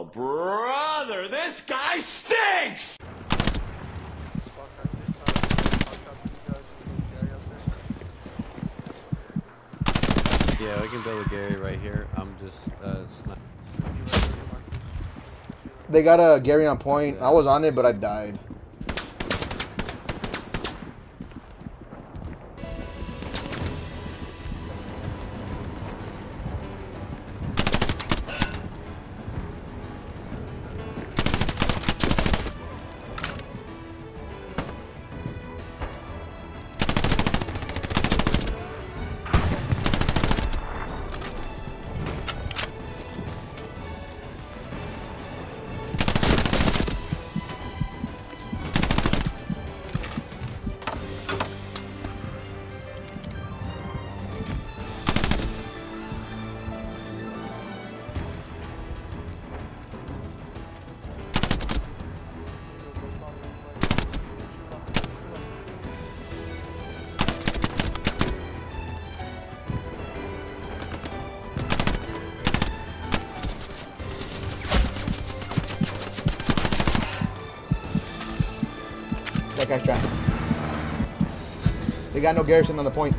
Oh, brother, this guy stinks! Yeah, we can build a Gary right here. I'm just uh, sni- They got a Gary on point. I was on it, but I died. Guy's trapped. They got no garrison on the point.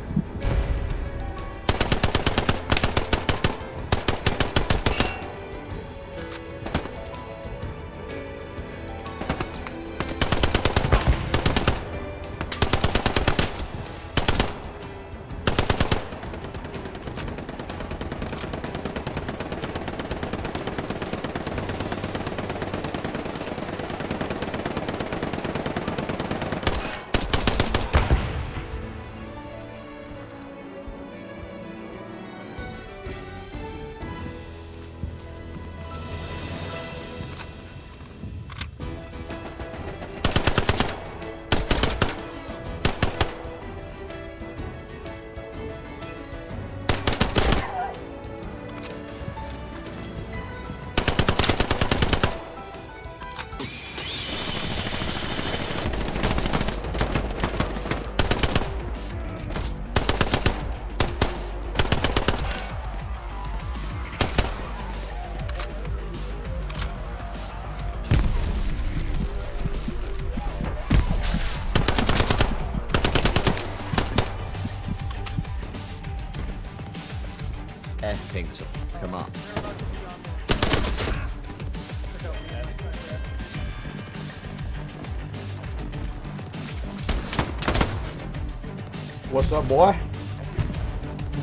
What's up, boy?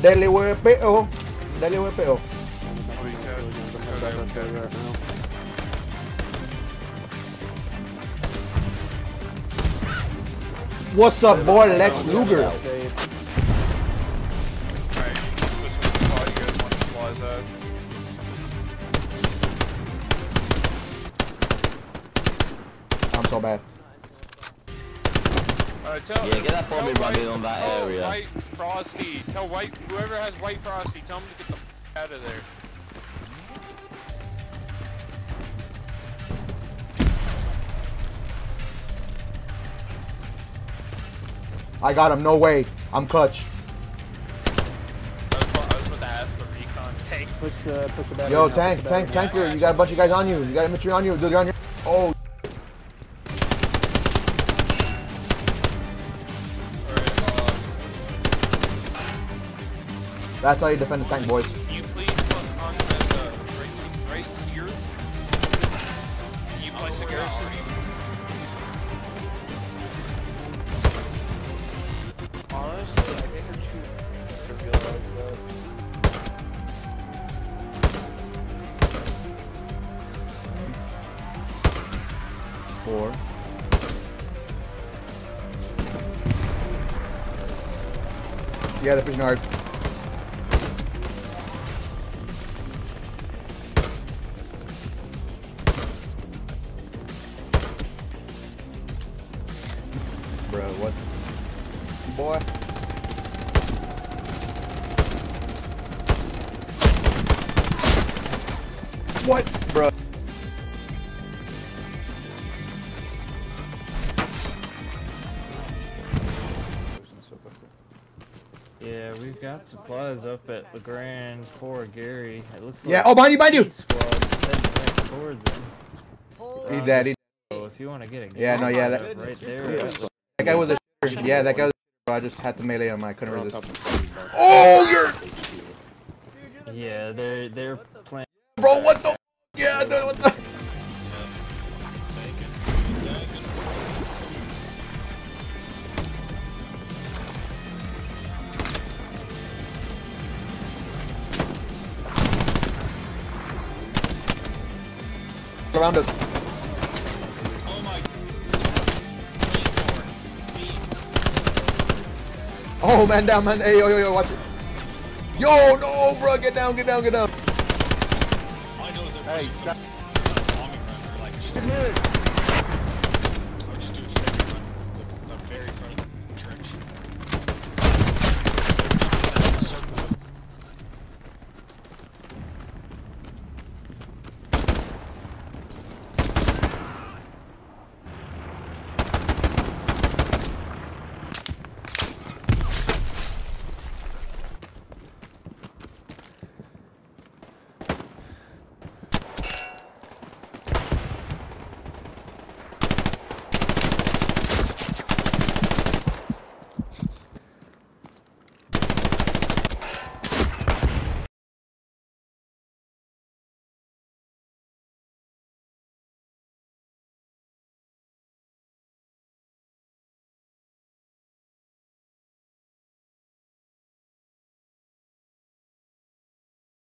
Daily WPO. WPO. What's up, boy? Lex Luger. I'm so bad. Alright, tell Yeah, get that tell bombing White- running on that tell area. White Frosty, tell White, whoever has White Frosty, tell him to get the f out of there. I got him. No way. I'm clutch. I was, about- I was about to ask the recon tank. Push the, push Yo, tank, tank, tanker. You got a bunch of guys on you. You got infantry on you. Dude, they're on you. Oh, that's how you defend the tank, boys. can you please put content uh, right, right here? Can you place a garrison? Honestly, I think we're too to realize that. Four. Yeah, they're pushing hard. Boy. What? Bro. Yeah, we've got supplies up at the Grand for Gary. It looks like Yeah, oh, behind you, behind you! Squad's heading right towards bro. He dead. He, So if you want to get a Yeah, no, yeah, that- right there. that guy was a. Yeah, that guy was. A, I just had to melee him. I couldn't resist. Oh, you're. Yeah, they're they're playing. Bro, what the? Yeah, dude, what the? Around us. Oh man, down man. Hey yo yo yo, watch it. Yo, no, bro, get down, get down, get down. I know they're Hey, pushing shut- bombing like